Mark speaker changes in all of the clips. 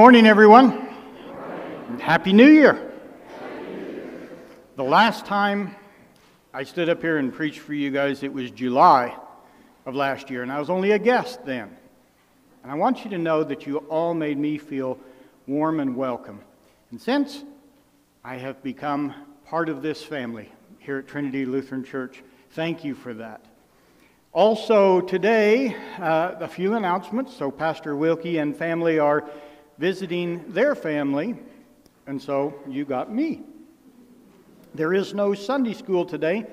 Speaker 1: Morning, everyone. Happy New Year. The last time I stood up here and preached for you guys, it was July of last year, and I was only a guest then. And I want you to know that you all made me feel warm and welcome. And since I have become part of this family here at Trinity Lutheran Church, thank you for that. Also, today, uh, a few announcements. So, Pastor Wilkie and family are visiting their family, and so you got me. There is no Sunday school today,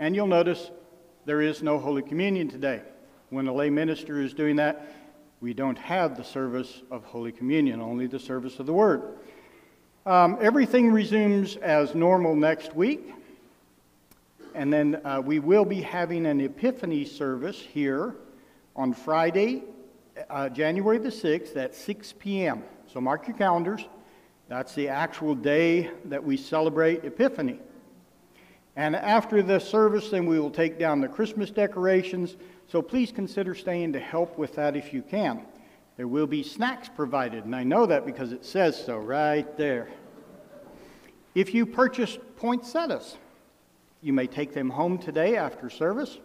Speaker 1: and you'll notice there is no Holy Communion today. When a lay minister is doing that, we don't have the service of Holy Communion, only the service of the Word. Um, everything resumes as normal next week, and then uh, we will be having an Epiphany service here on Friday, uh, January the 6th at 6 p.m. So mark your calendars. That's the actual day that we celebrate Epiphany. And after the service, then we will take down the Christmas decorations. So please consider staying to help with that if you can. There will be snacks provided, and I know that because it says so right there. If you purchased poinsettias, you may take them home today after service.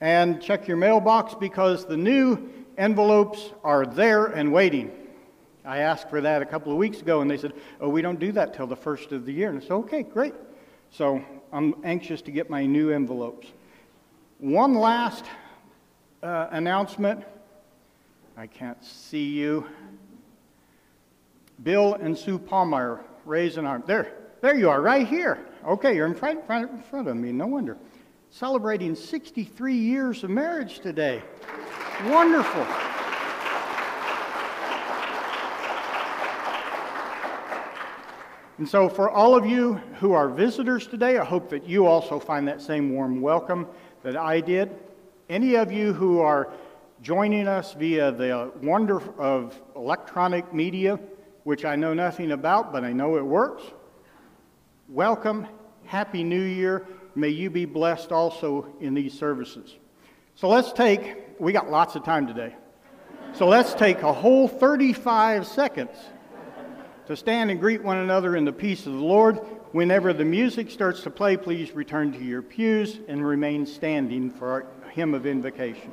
Speaker 1: And check your mailbox because the new envelopes are there and waiting. I asked for that a couple of weeks ago, and they said, Oh, we don't do that till the first of the year. And I said, Okay, great. So I'm anxious to get my new envelopes. One last uh, announcement. I can't see you. Bill and Sue Palmer, raise an arm. There, there you are, right here. Okay, you're in front, front, in front of me. No wonder. Celebrating 63 years of marriage today. Wonderful. And so, for all of you who are visitors today, I hope that you also find that same warm welcome that I did. Any of you who are joining us via the wonder of electronic media, which I know nothing about, but I know it works, welcome. Happy New Year. May you be blessed also in these services. So let's take, we got lots of time today. So let's take a whole 35 seconds to stand and greet one another in the peace of the Lord. Whenever the music starts to play, please return to your pews and remain standing for our hymn of invocation.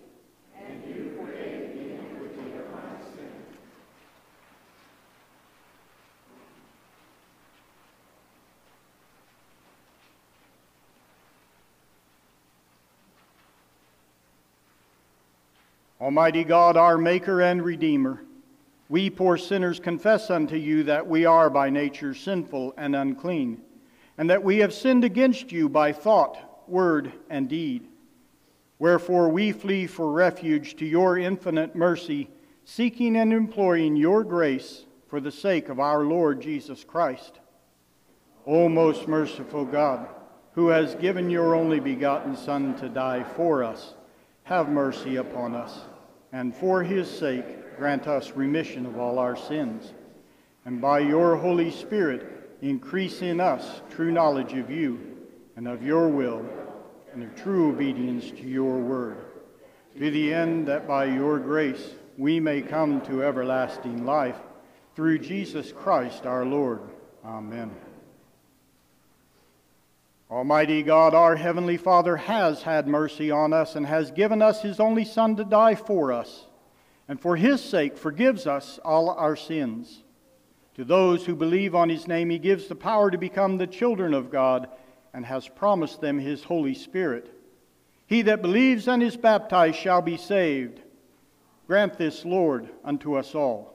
Speaker 1: Almighty God, our Maker and Redeemer, we poor sinners confess unto you that we are by nature sinful and unclean, and that we have sinned against you by thought, word, and deed. Wherefore we flee for refuge to your infinite mercy, seeking and imploring your grace for the sake of our Lord Jesus Christ. O most merciful God, who has given your only begotten Son to die for us, have mercy upon us and for his sake grant us remission of all our sins. And by your Holy Spirit, increase in us true knowledge of you and of your will and of true obedience to your word, to the end that by your grace we may come to everlasting life through Jesus Christ our Lord. Amen. Almighty God, our Heavenly Father, has had mercy on us and has given us His only Son to die for us, and for His sake forgives us all our sins. To those who believe on His name, He gives the power to become the children of God and has promised them His Holy Spirit. He that believes and is baptized shall be saved. Grant this, Lord, unto us all.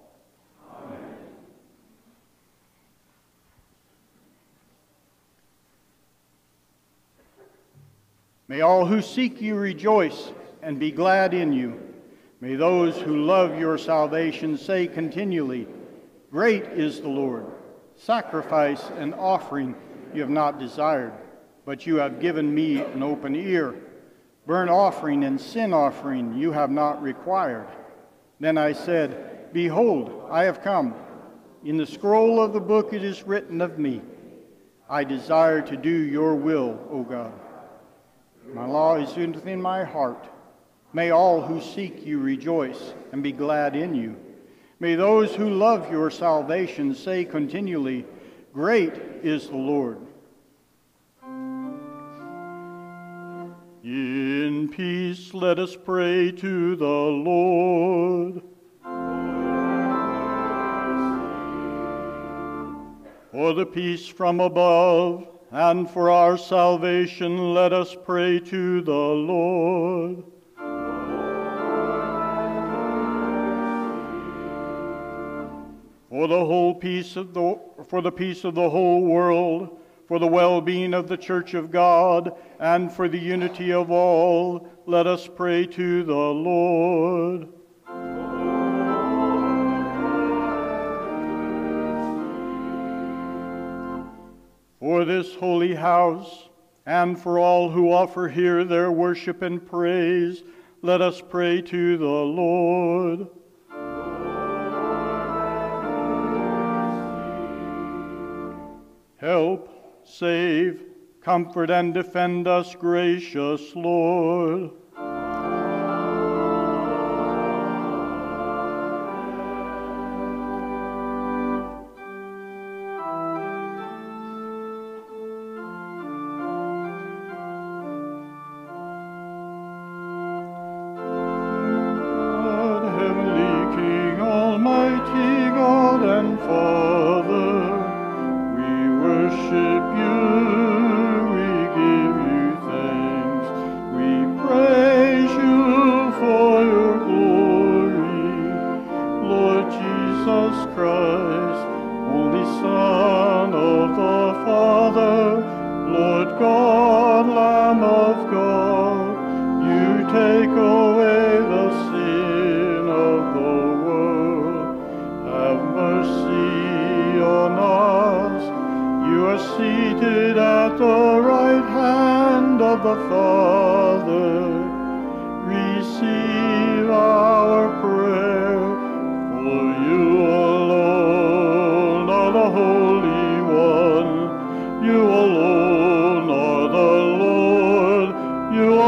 Speaker 1: May all who seek you rejoice and be glad in you. May those who love your salvation say continually, Great is the Lord. Sacrifice and offering you have not desired, but you have given me an open ear. Burnt offering and sin offering you have not required. Then I said, Behold, I have come. In the scroll of the book it is written of me, I desire to do your will, O God. My law is within my heart. May all who seek you rejoice and be glad in you. May those who love your salvation say continually, Great is the Lord. In peace let us pray to the Lord. For the peace from above and for our salvation, let us pray to the Lord. For the whole peace of the, for the peace of the whole world, for the well-being of the church of God, and for the unity of all, let us pray to the Lord. For this holy house, and for all who offer here their worship and praise, let us pray to the Lord. Help, save, comfort, and defend us, gracious Lord.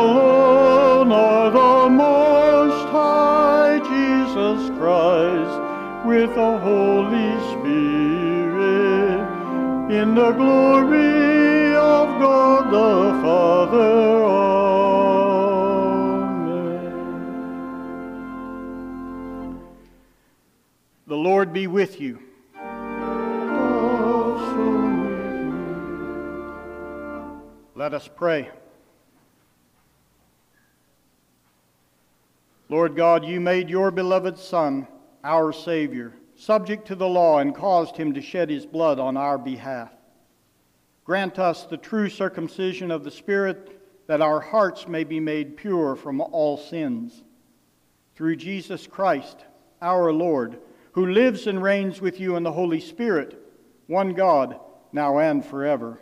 Speaker 1: Alone are the Most High, Jesus Christ, with the Holy Spirit, in the glory of God the Father. Amen. The Lord be with you. Let us pray. Lord God, you made your beloved Son, our Savior, subject to the law and caused him to shed his blood on our behalf. Grant us the true circumcision of the Spirit, that our hearts may be made pure from all sins. Through Jesus Christ, our Lord, who lives and reigns with you in the Holy Spirit, one God, now and forever.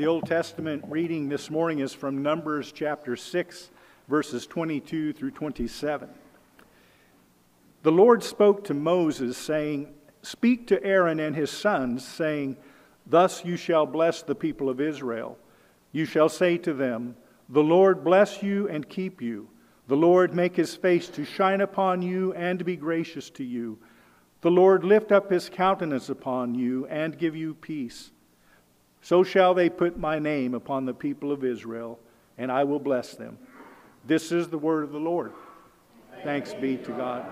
Speaker 2: The Old Testament reading this morning is from Numbers chapter 6, verses 22 through 27. The Lord spoke to Moses, saying, Speak to Aaron and his sons, saying, Thus you shall bless the people of Israel. You shall say to them, The Lord bless you and keep you. The Lord make his face to shine upon you and be gracious to you. The Lord lift up his countenance upon you and give you peace. So shall they put my name upon the people of Israel, and I will bless them. This is the word of the Lord. Thanks be to God.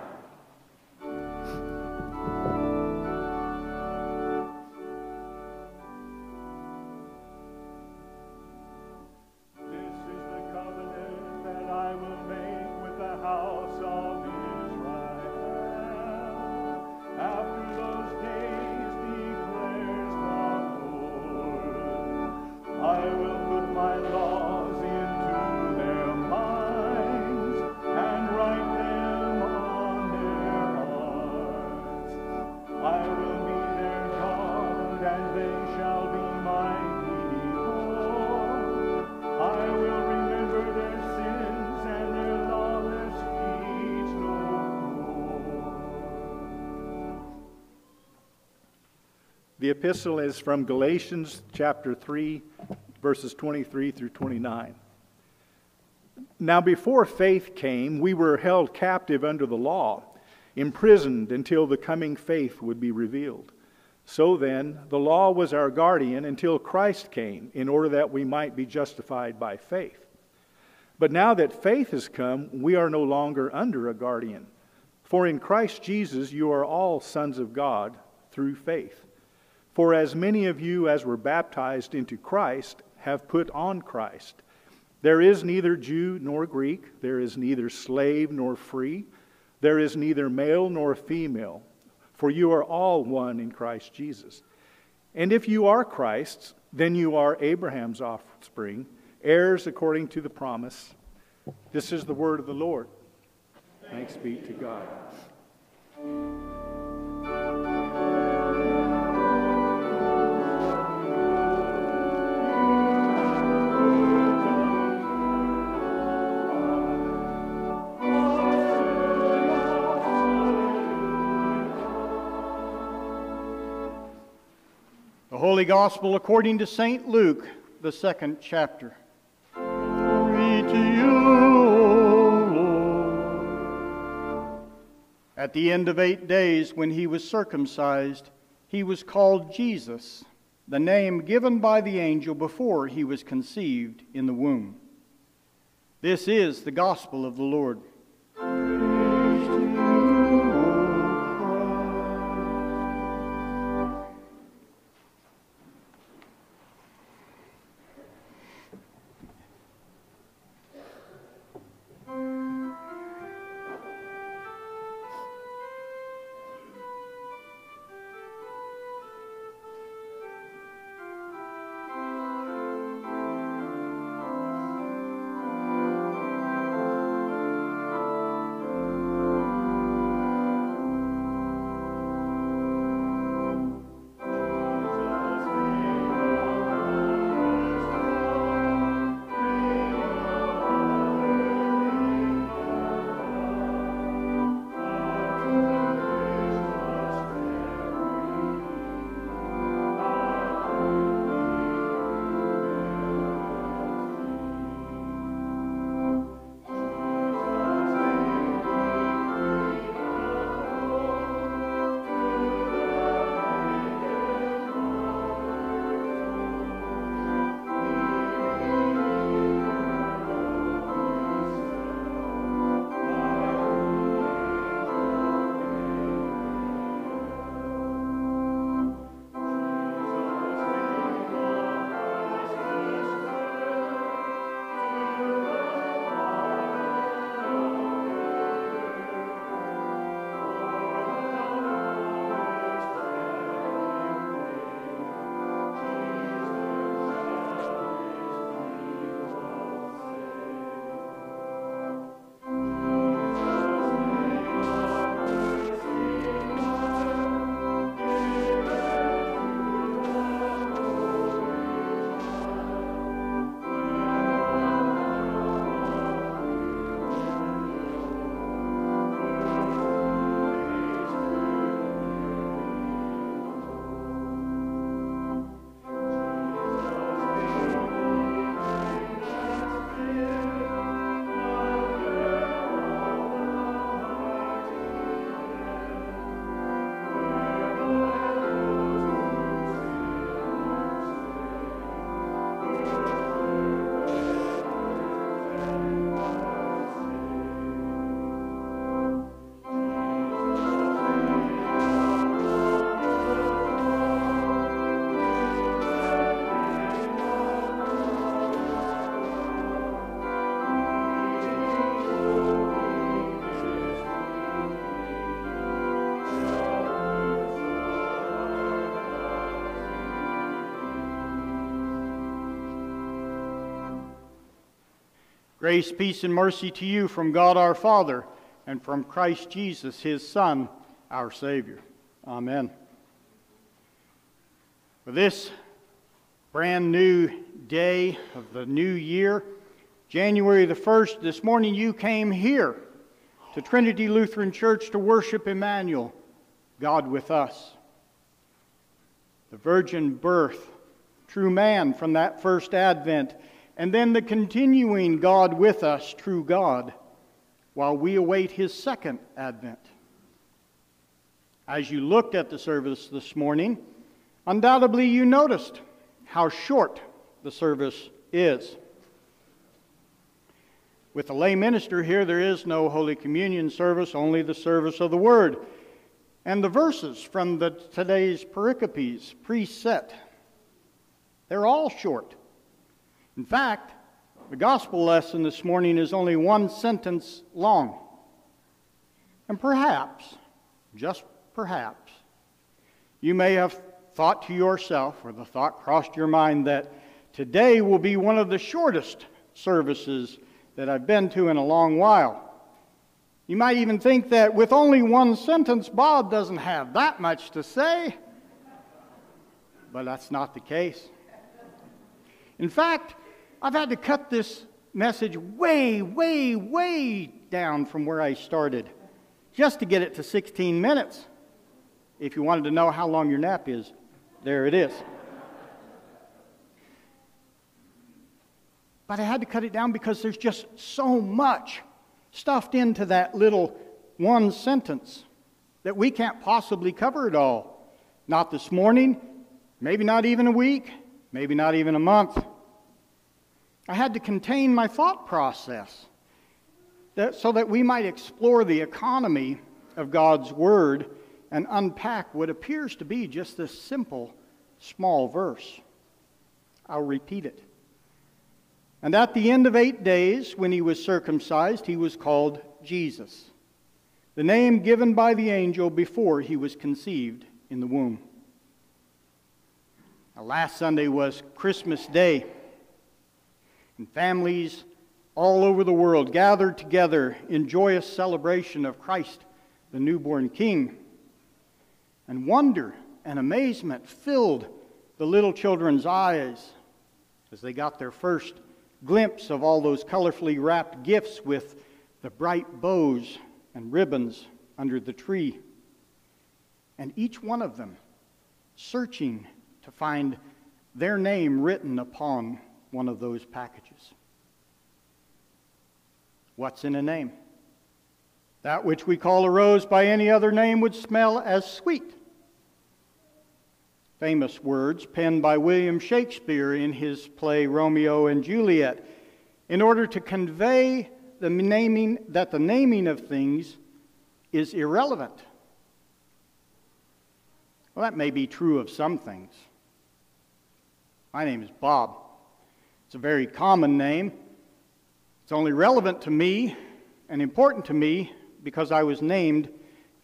Speaker 2: Epistle is from Galatians chapter 3, verses 23 through 29. Now, before faith came, we were held captive under the law, imprisoned until the coming faith would be revealed. So then, the law was our guardian until Christ came, in order that we might be justified by faith. But now that faith has come, we are no longer under a guardian. For in Christ Jesus you are all sons of God through faith. For as many of you as were baptized into Christ have put on Christ. There is neither Jew nor Greek, there is neither slave nor free, there is neither male nor female, for you are all one in Christ Jesus. And if you are Christ's, then you are Abraham's offspring, heirs according to the promise. This is the word of the Lord. Thanks be to God.
Speaker 1: Holy Gospel according to St. Luke, the second chapter. Glory to you, Lord. At the end of eight days, when he was circumcised, he was called Jesus, the name given by the angel before he was conceived in the womb. This is the gospel of the Lord. Grace, peace, and mercy to you from God our Father and from Christ Jesus, his Son, our Savior. Amen. For this brand new day of the new year, January the 1st, this morning you came here to Trinity Lutheran Church to worship Emmanuel, God with us. The virgin birth, true man from that first advent and then the continuing God with us, true God, while we await his second advent. As you looked at the service this morning, undoubtedly you noticed how short the service is. With the lay minister here, there is no Holy Communion service, only the service of the Word. And the verses from the, today's pericopes, preset, they're all short. In fact, the gospel lesson this morning is only one sentence long. And perhaps, just perhaps, you may have thought to yourself, or the thought crossed your mind, that today will be one of the shortest services that I've been to in a long while. You might even think that with only one sentence, Bob doesn't have that much to say. But that's not the case. In fact, I've had to cut this message way, way, way down from where I started just to get it to 16 minutes. If you wanted to know how long your nap is, there it is. But I had to cut it down because there's just so much stuffed into that little one sentence that we can't possibly cover it all. Not this morning, maybe not even a week, maybe not even a month. I had to contain my thought process that, so that we might explore the economy of God's Word and unpack what appears to be just this simple, small verse. I'll repeat it. And at the end of eight days, when he was circumcised, he was called Jesus, the name given by the angel before he was conceived in the womb. Now, last Sunday was Christmas Day and families all over the world gathered together in joyous celebration of Christ, the newborn King. And wonder and amazement filled the little children's eyes as they got their first glimpse of all those colorfully wrapped gifts with the bright bows and ribbons under the tree. And each one of them searching to find their name written upon one of those packages. What's in a name? That which we call a rose by any other name would smell as sweet. Famous words penned by William Shakespeare in his play Romeo and Juliet in order to convey the naming, that the naming of things is irrelevant. Well, that may be true of some things. My name is Bob. It's a very common name. It's only relevant to me and important to me because I was named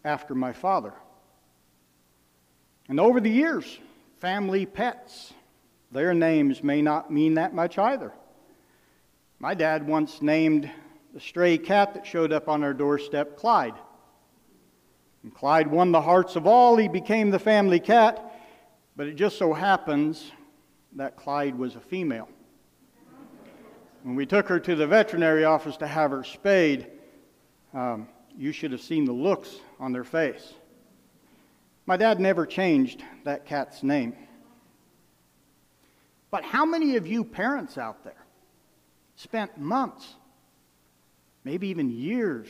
Speaker 1: after my father. And over the years, family pets, their names may not mean that much either. My dad once named the stray cat that showed up on our doorstep Clyde. And Clyde won the hearts of all. He became the family cat, but it just so happens that Clyde was a female. When we took her to the veterinary office to have her spayed, um, you should have seen the looks on their face. My dad never changed that cat's name. But how many of you parents out there spent months, maybe even years,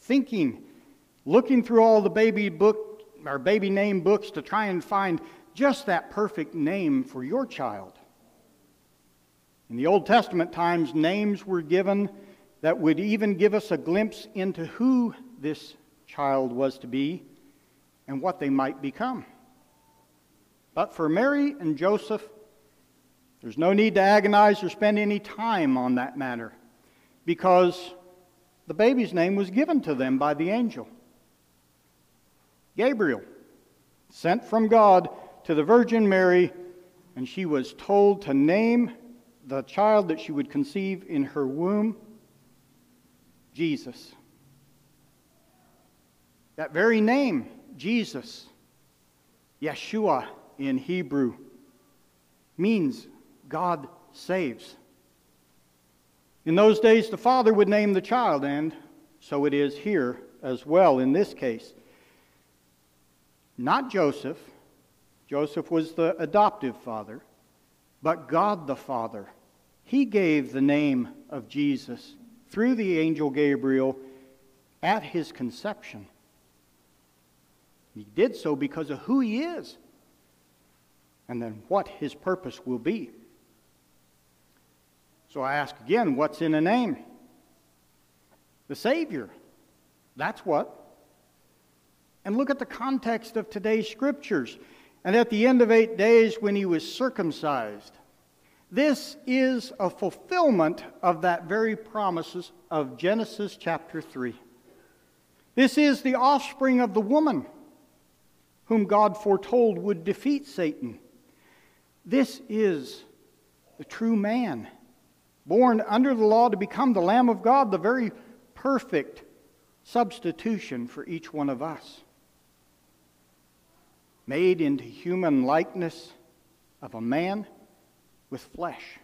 Speaker 1: thinking, looking through all the baby book or baby name books to try and find just that perfect name for your child? In the Old Testament times, names were given that would even give us a glimpse into who this child was to be and what they might become. But for Mary and Joseph, there's no need to agonize or spend any time on that matter because the baby's name was given to them by the angel. Gabriel, sent from God to the Virgin Mary, and she was told to name the child that she would conceive in her womb Jesus. That very name, Jesus, Yeshua in Hebrew, means God saves. In those days, the father would name the child, and so it is here as well in this case. Not Joseph. Joseph was the adoptive father, but God the Father. He gave the name of Jesus through the angel Gabriel at his conception. He did so because of who he is and then what his purpose will be. So I ask again what's in a name? The Savior. That's what. And look at the context of today's scriptures. And at the end of eight days, when he was circumcised, this is a fulfillment of that very promises of Genesis chapter 3. This is the offspring of the woman whom God foretold would defeat Satan. This is the true man, born under the law to become the Lamb of God, the very perfect substitution for each one of us. Made into human likeness of a man with flesh,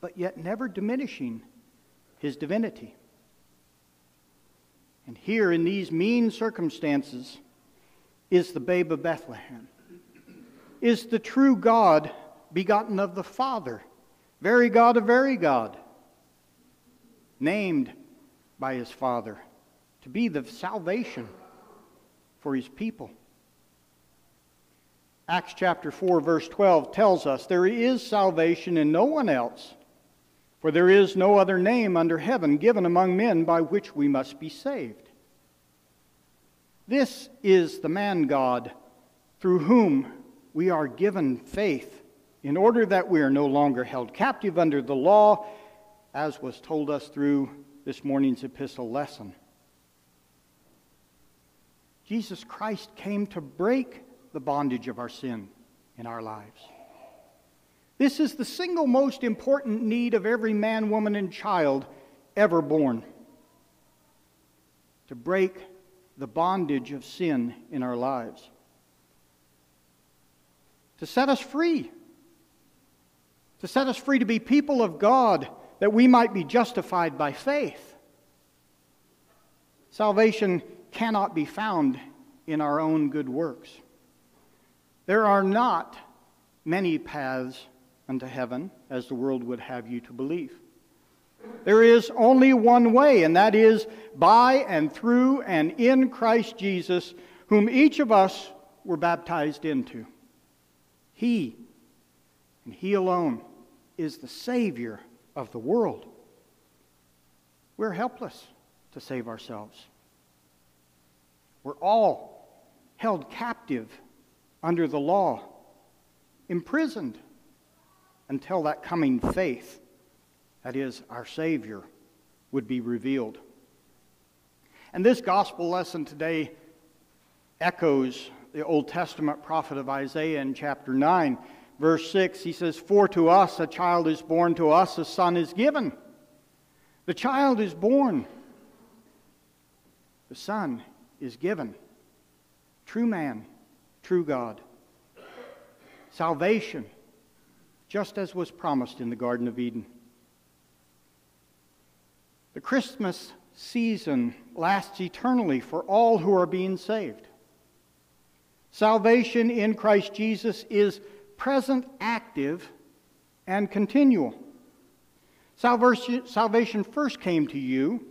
Speaker 1: but yet never diminishing his divinity. And here, in these mean circumstances, is the babe of Bethlehem, is the true God begotten of the Father, very God of very God, named by his Father to be the salvation for his people. Acts chapter 4, verse 12 tells us there is salvation in no one else, for there is no other name under heaven given among men by which we must be saved. This is the man God through whom we are given faith in order that we are no longer held captive under the law, as was told us through this morning's epistle lesson. Jesus Christ came to break the bondage of our sin in our lives. This is the single most important need of every man, woman, and child ever born to break the bondage of sin in our lives, to set us free, to set us free to be people of God, that we might be justified by faith. Salvation cannot be found in our own good works. There are not many paths unto heaven, as the world would have you to believe. There is only one way, and that is by and through and in Christ Jesus, whom each of us were baptized into. He, and He alone, is the Savior of the world. We're helpless to save ourselves. We're all held captive under the law, imprisoned until that coming faith that is, our Savior, would be revealed. And this gospel lesson today echoes the Old Testament prophet of Isaiah in chapter 9, verse 6. He says, For to us a child is born, to us a son is given. The child is born, the son is given. True man, true God. Salvation, just as was promised in the Garden of Eden. The Christmas season lasts eternally for all who are being saved. Salvation in Christ Jesus is present, active, and continual. Salvation first came to you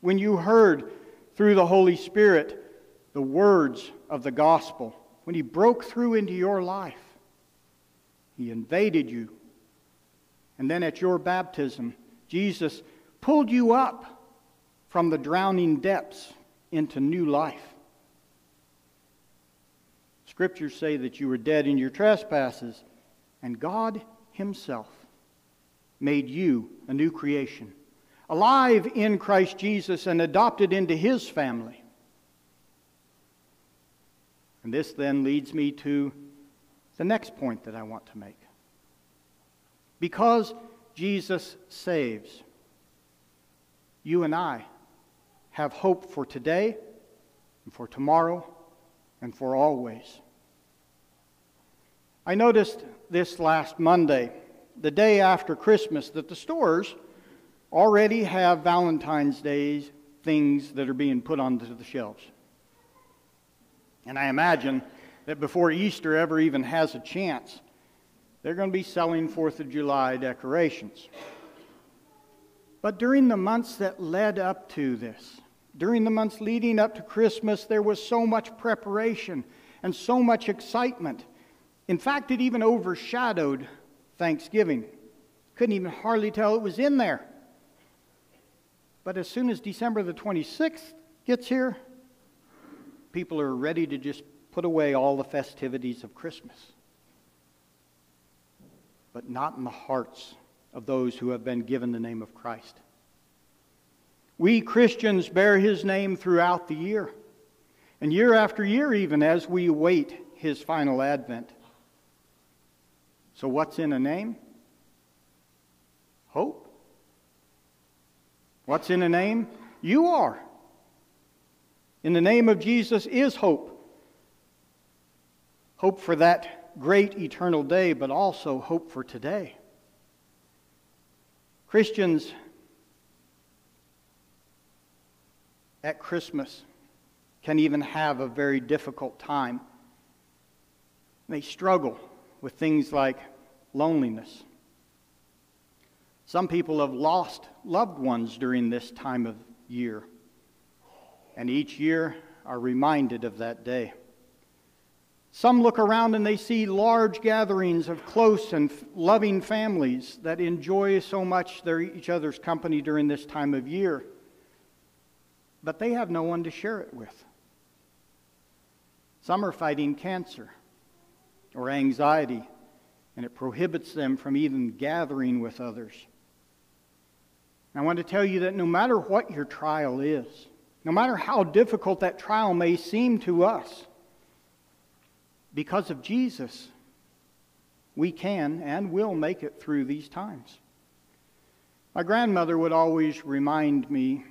Speaker 1: when you heard through the Holy Spirit the words of the gospel, when He broke through into your life. He invaded you. And then at your baptism, Jesus pulled you up from the drowning depths into new life. Scriptures say that you were dead in your trespasses, and God Himself made you a new creation, alive in Christ Jesus and adopted into His family. And this then leads me to the next point that I want to make. Because Jesus saves, you and I have hope for today and for tomorrow and for always. I noticed this last Monday, the day after Christmas, that the stores already have Valentine's Day things that are being put onto the shelves. And I imagine that before Easter ever even has a chance, they're going to be selling Fourth of July decorations. But during the months that led up to this, during the months leading up to Christmas, there was so much preparation and so much excitement. In fact, it even overshadowed Thanksgiving. Couldn't even hardly tell it was in there. But as soon as December the 26th gets here, people are ready to just put away all the festivities of Christmas. But not in the hearts of those who have been given the name of Christ. We Christians bear his name throughout the year, and year after year, even as we await his final advent. So, what's in a name? Hope. What's in a name? You are. In the name of Jesus is hope. Hope for that great eternal day, but also hope for today. Christians at Christmas can even have a very difficult time. They struggle with things like loneliness. Some people have lost loved ones during this time of year, and each year are reminded of that day. Some look around and they see large gatherings of close and loving families that enjoy so much their, each other's company during this time of year but they have no one to share it with. Some are fighting cancer or anxiety, and it prohibits them from even gathering with others. I want to tell you that no matter what your trial is, no matter how difficult that trial may seem to us, because of Jesus, we can and will make it through these times. My grandmother would always remind me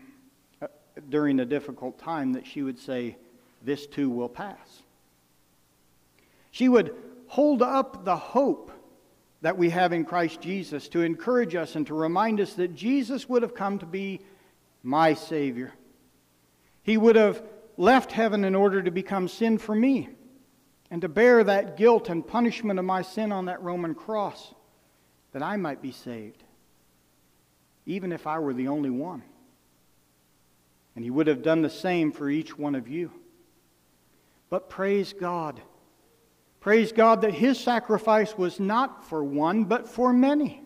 Speaker 1: uh, during a difficult time that she would say, This too will pass. She would hold up the hope that we have in Christ Jesus to encourage us and to remind us that Jesus would have come to be my Savior. He would have left heaven in order to become sin for me and to bear that guilt and punishment of my sin on that Roman cross that I might be saved, even if I were the only one. And he would have done the same for each one of you. But praise God. Praise God that his sacrifice was not for one, but for many.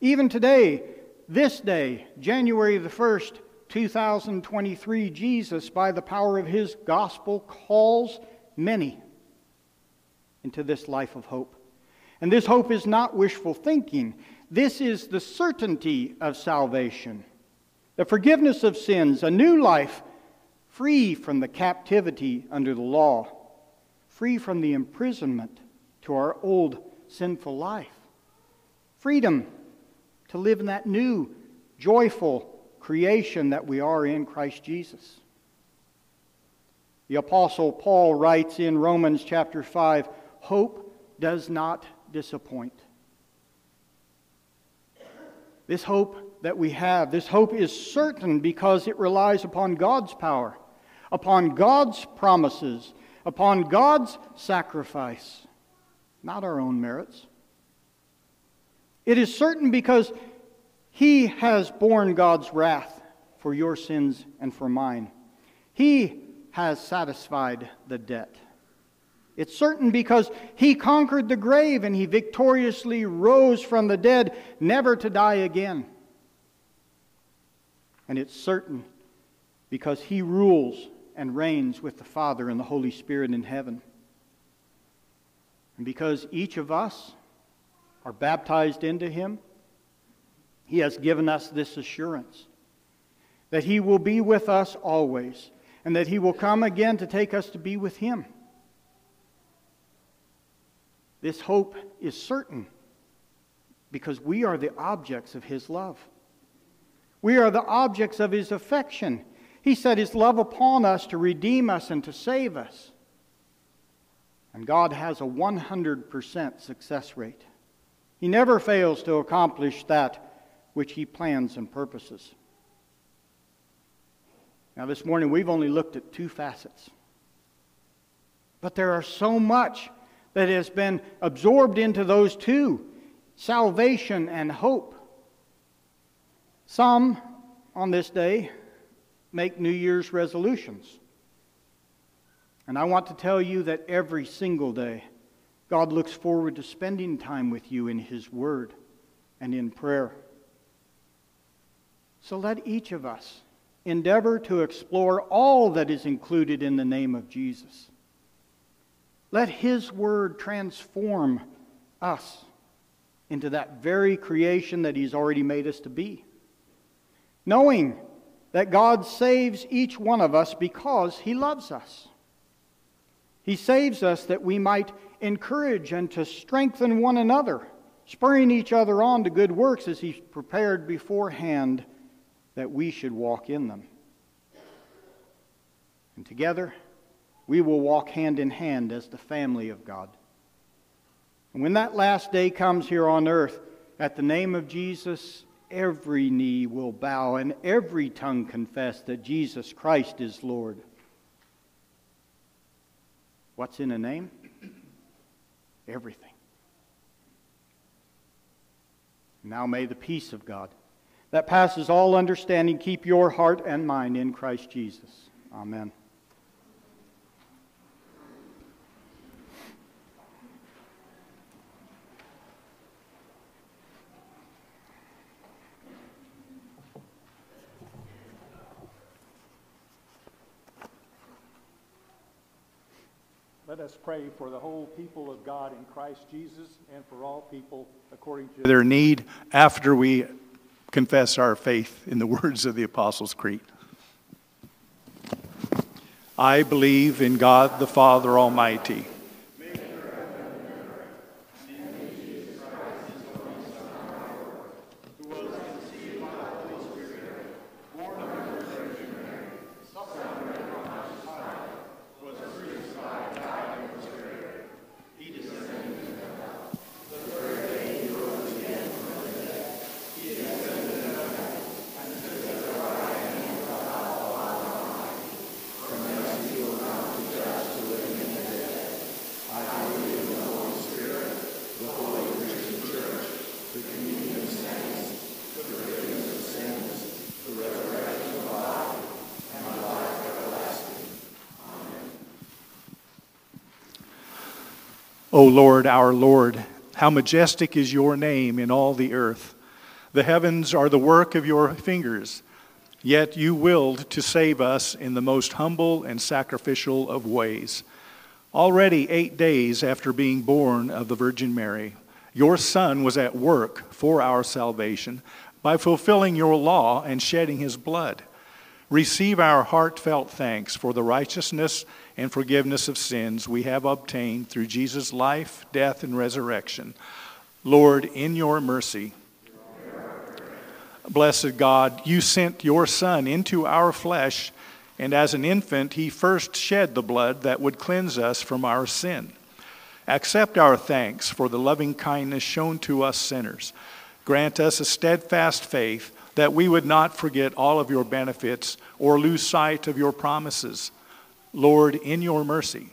Speaker 1: Even today, this day, January the 1st, 2023, Jesus, by the power of his gospel, calls many into this life of hope. And this hope is not wishful thinking, this is the certainty of salvation the forgiveness of sins, a new life free from the captivity under the law, free from the imprisonment to our old sinful life, freedom to live in that new, joyful creation that we are in Christ Jesus. The Apostle Paul writes in Romans chapter 5 hope does not disappoint. This hope that we have. This hope is certain because it relies upon God's power, upon God's promises, upon God's sacrifice, not our own merits. It is certain because He has borne God's wrath for your sins and for mine. He has satisfied the debt. It's certain because he conquered the grave and he victoriously rose from the dead, never to die again. And it's certain because he rules and reigns with the Father and the Holy Spirit in heaven. And because each of us are baptized into him, he has given us this assurance that he will be with us always and that he will come again to take us to be with him. This hope is certain because we are the objects of his love. We are the objects of his affection. He set his love upon us to redeem us and to save us. And God has a 100% success rate. He never fails to accomplish that which he plans and purposes. Now, this morning we've only looked at two facets. But there are so much that has been absorbed into those two salvation and hope. Some on this day make New Year's resolutions. And I want to tell you that every single day, God looks forward to spending time with you in His Word and in prayer. So let each of us endeavor to explore all that is included in the name of Jesus. Let His Word transform us into that very creation that He's already made us to be. Knowing that God saves each one of us because He loves us. He saves us that we might encourage and to strengthen one another, spurring each other on to good works as He prepared beforehand that we should walk in them. And together, we will walk hand in hand as the family of God. And when that last day comes here on earth, at the name of Jesus, every knee will bow and every tongue confess that Jesus Christ is Lord. What's in a name? Everything. Now may the peace of God that passes all understanding keep your heart and mind in Christ Jesus. Amen.
Speaker 2: Let us pray for the whole people of God in Christ Jesus and for all people according to their need after we confess our faith in the words of the Apostles' Creed. I believe in God the Father Almighty. Lord, our Lord, how majestic is your name in all the earth. The heavens are the work of your fingers, yet you willed to save us in the most humble and sacrificial of ways. Already eight days after being born of the Virgin Mary, your Son was at work for our salvation by fulfilling your law and shedding his blood. Receive our heartfelt thanks for the righteousness and forgiveness of sins we have obtained through Jesus' life, death, and resurrection. Lord, in your mercy, blessed God, you sent your Son into our flesh, and as an infant, he first shed the blood that would cleanse us from our sin. Accept our thanks for the loving kindness shown to us sinners. Grant us a steadfast faith that we would not forget all of your benefits or lose sight of your promises. Lord, in your mercy.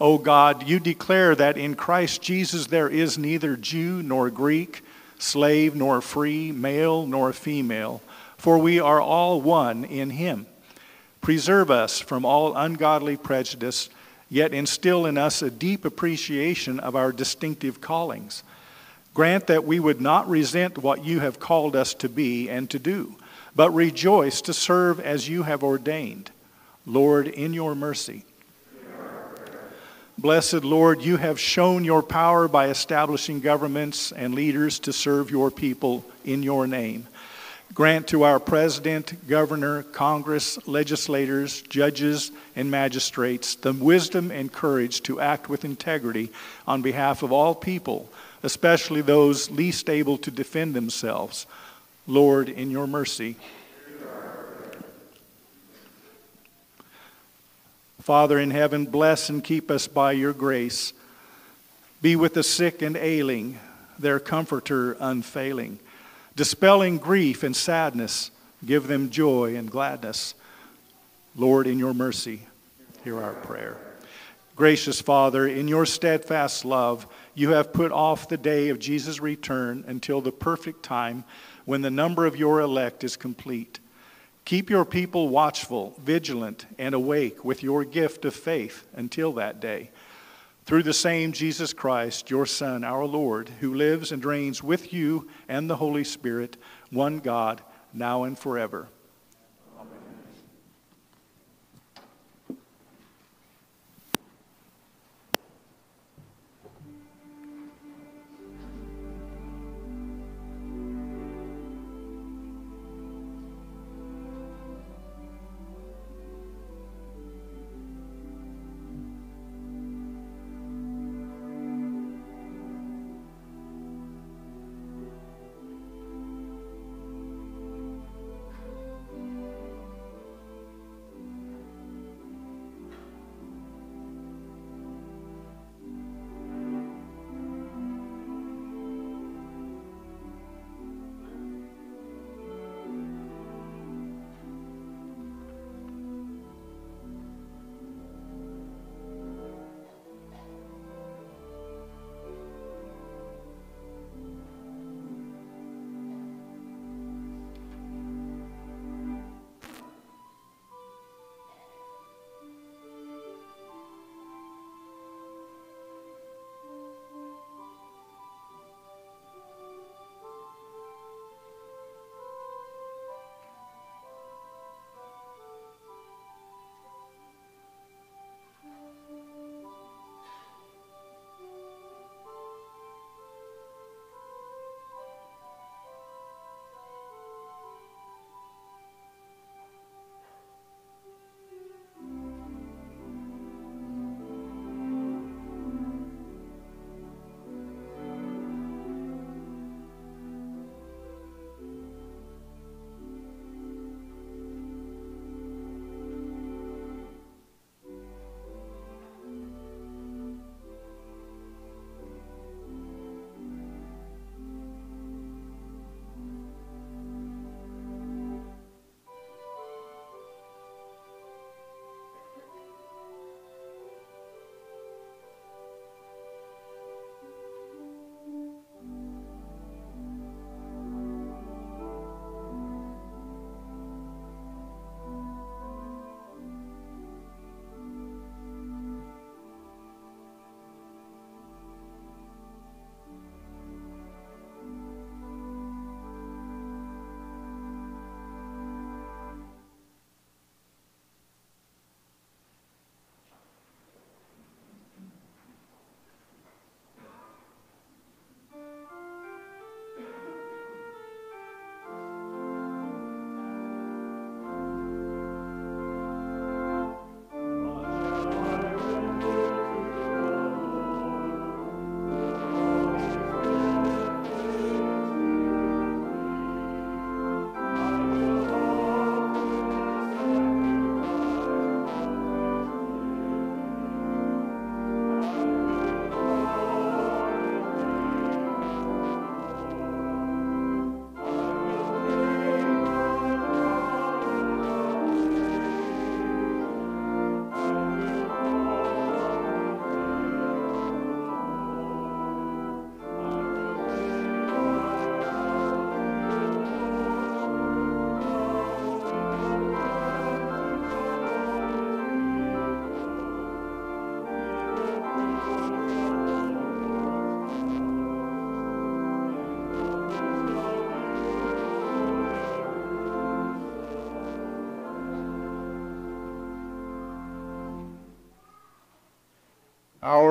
Speaker 2: O oh God, you declare that in Christ Jesus there is neither Jew nor Greek, slave nor free, male nor female, for we are all one in him. Preserve us from all ungodly prejudice, yet instill in us a deep appreciation of our distinctive callings. Grant that we would not resent what you have called us to be and to do, but rejoice to serve as you have ordained. Lord, in your mercy. Blessed Lord, you have shown your power by establishing governments and leaders to serve your people in your name. Grant to our president, governor, Congress, legislators, judges, and magistrates the wisdom and courage to act with integrity on behalf of all people, especially those least able to defend themselves. Lord, in your mercy. Father in heaven, bless and keep us by your grace. Be with the sick and ailing, their comforter unfailing. Dispelling grief and sadness, give them joy and gladness. Lord, in your mercy, hear our prayer. Gracious Father, in your steadfast love, you have put off the day of Jesus' return until the perfect time when the number of your elect is complete. Keep your people watchful, vigilant, and awake with your gift of faith until that day. Through the same Jesus Christ, your Son, our Lord, who lives and reigns with you and the Holy Spirit, one God, now and forever.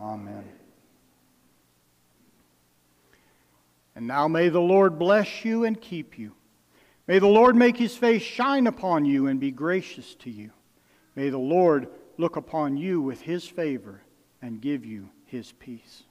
Speaker 1: Amen. And now may the Lord bless you and keep you. May the Lord make his face shine upon you and be gracious to you. May the Lord look upon you with his favor and give you his peace.